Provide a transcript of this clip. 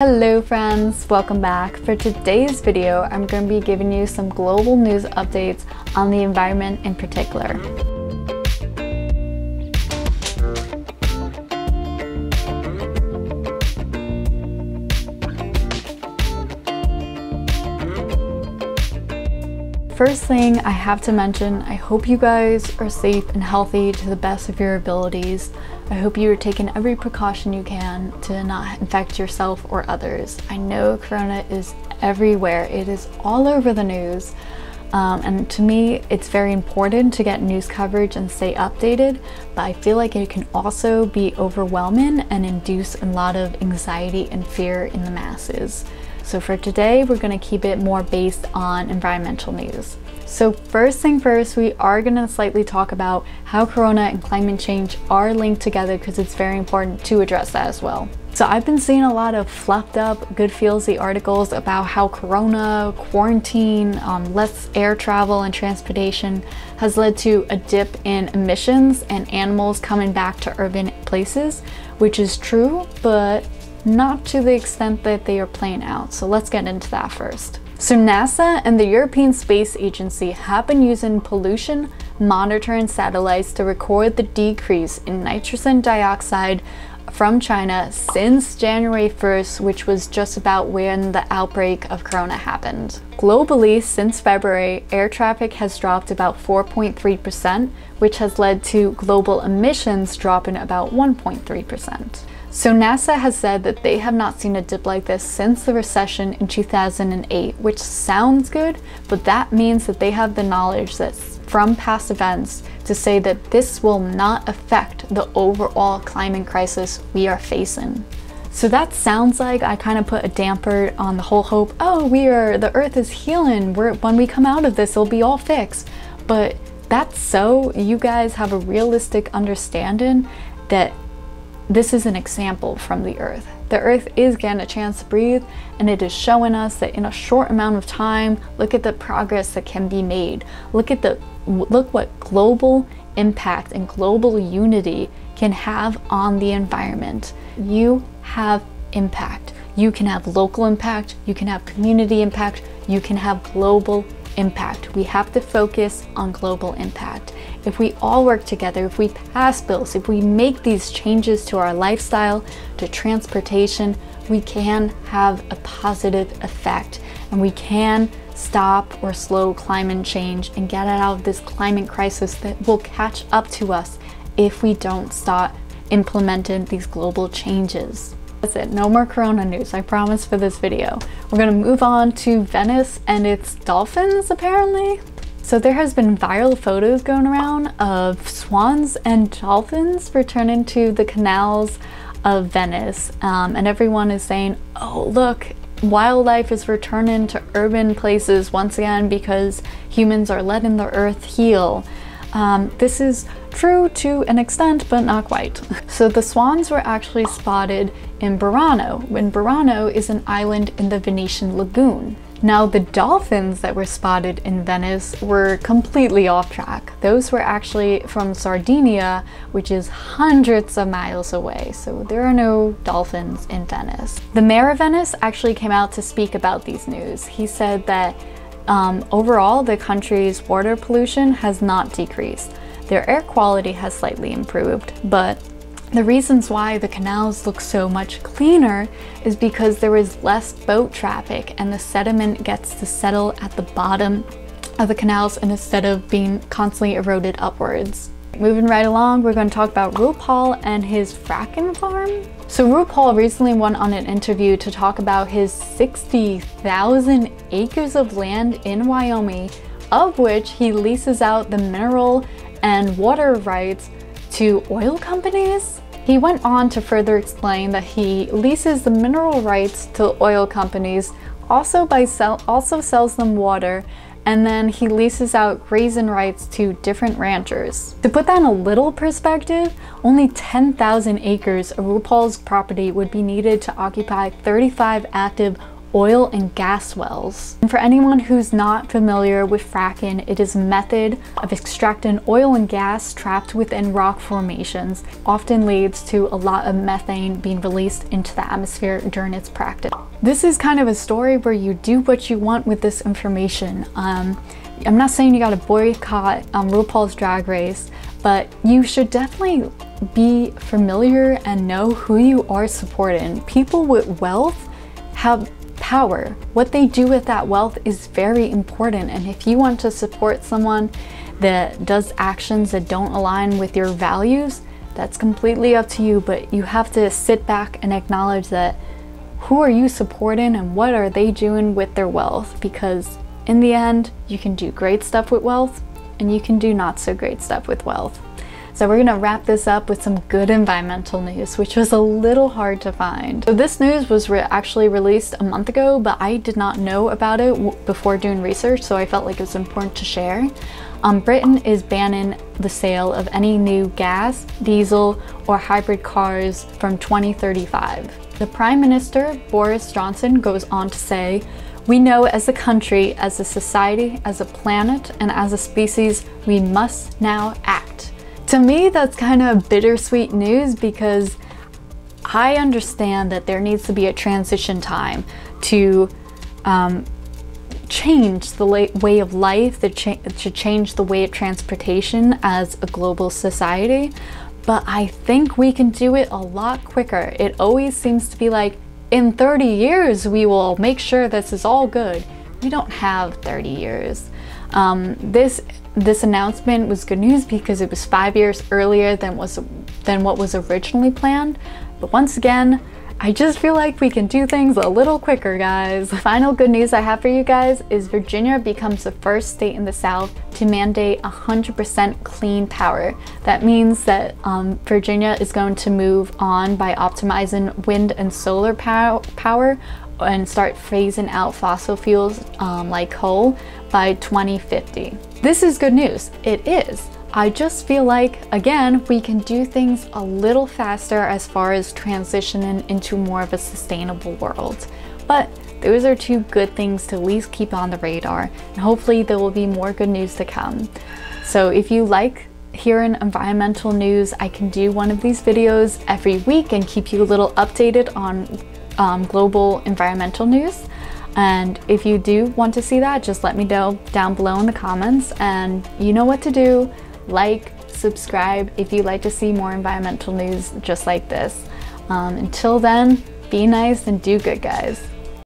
Hello friends, welcome back. For today's video, I'm going to be giving you some global news updates on the environment in particular. First thing I have to mention, I hope you guys are safe and healthy to the best of your abilities. I hope you are taking every precaution you can to not infect yourself or others. I know Corona is everywhere. It is all over the news. Um, and to me, it's very important to get news coverage and stay updated, but I feel like it can also be overwhelming and induce a lot of anxiety and fear in the masses. So for today, we're gonna keep it more based on environmental news. So first thing first, we are gonna slightly talk about how Corona and climate change are linked together because it's very important to address that as well. So I've been seeing a lot of fluffed up, good feelsy articles about how Corona, quarantine, um, less air travel and transportation has led to a dip in emissions and animals coming back to urban places, which is true, but not to the extent that they are playing out. So let's get into that first. So NASA and the European Space Agency have been using pollution monitoring satellites to record the decrease in nitrogen dioxide from China since January 1st, which was just about when the outbreak of corona happened. Globally, since February, air traffic has dropped about 4.3%, which has led to global emissions dropping about 1.3%. So NASA has said that they have not seen a dip like this since the recession in 2008, which sounds good, but that means that they have the knowledge that from past events to say that this will not affect the overall climate crisis we are facing. So that sounds like I kind of put a damper on the whole hope, oh, we are, the earth is healing, We're, when we come out of this, it'll be all fixed. But that's so you guys have a realistic understanding that this is an example from the earth. The earth is getting a chance to breathe and it is showing us that in a short amount of time, look at the progress that can be made. Look at the look what global impact and global unity can have on the environment. You have impact. You can have local impact, you can have community impact, you can have global impact. We have to focus on global impact. If we all work together, if we pass bills, if we make these changes to our lifestyle, to transportation, we can have a positive effect and we can stop or slow climate change and get out of this climate crisis that will catch up to us if we don't start implementing these global changes. That's it, no more Corona news, I promise for this video. We're gonna move on to Venice and its dolphins, apparently. So there has been viral photos going around of swans and dolphins returning to the canals of Venice. Um, and everyone is saying, oh, look, wildlife is returning to urban places once again because humans are letting the earth heal. Um, this is true to an extent, but not quite. So the swans were actually spotted in Burano, when Burano is an island in the Venetian lagoon. Now the dolphins that were spotted in Venice were completely off track. Those were actually from Sardinia, which is hundreds of miles away, so there are no dolphins in Venice. The mayor of Venice actually came out to speak about these news. He said that um, overall the country's water pollution has not decreased. Their air quality has slightly improved, but the reasons why the canals look so much cleaner is because there is less boat traffic and the sediment gets to settle at the bottom of the canals instead of being constantly eroded upwards. Moving right along, we're going to talk about RuPaul and his fracking farm. So RuPaul recently went on an interview to talk about his 60,000 acres of land in Wyoming, of which he leases out the mineral and water rights to oil companies. He went on to further explain that he leases the mineral rights to oil companies, also by sell also sells them water, and then he leases out grazing rights to different ranchers. To put that in a little perspective, only 10,000 acres of RuPaul's property would be needed to occupy 35 active oil and gas wells. And for anyone who's not familiar with fracking, it is a method of extracting oil and gas trapped within rock formations, often leads to a lot of methane being released into the atmosphere during its practice. This is kind of a story where you do what you want with this information. Um, I'm not saying you gotta boycott um, RuPaul's Drag Race, but you should definitely be familiar and know who you are supporting. People with wealth have power. What they do with that wealth is very important. And if you want to support someone that does actions that don't align with your values, that's completely up to you. But you have to sit back and acknowledge that who are you supporting and what are they doing with their wealth? Because in the end, you can do great stuff with wealth and you can do not so great stuff with wealth. So we're gonna wrap this up with some good environmental news, which was a little hard to find. So this news was re actually released a month ago, but I did not know about it before doing research, so I felt like it was important to share. Um, Britain is banning the sale of any new gas, diesel, or hybrid cars from 2035. The Prime Minister, Boris Johnson, goes on to say, we know as a country, as a society, as a planet, and as a species, we must now act. To me, that's kind of bittersweet news because I understand that there needs to be a transition time to um, change the way of life, to, cha to change the way of transportation as a global society. But I think we can do it a lot quicker. It always seems to be like, in 30 years, we will make sure this is all good. We don't have 30 years. Um, this this announcement was good news because it was five years earlier than was than what was originally planned. But once again, I just feel like we can do things a little quicker, guys. The final good news I have for you guys is Virginia becomes the first state in the South to mandate 100% clean power. That means that um, Virginia is going to move on by optimizing wind and solar pow power and start phasing out fossil fuels um, like coal by 2050. This is good news. It is. I just feel like, again, we can do things a little faster as far as transitioning into more of a sustainable world. But those are two good things to at least keep on the radar, and hopefully there will be more good news to come. So if you like hearing environmental news, I can do one of these videos every week and keep you a little updated on um, global environmental news. And if you do want to see that, just let me know down below in the comments. And you know what to do. Like, subscribe if you'd like to see more environmental news just like this. Um, until then, be nice and do good, guys.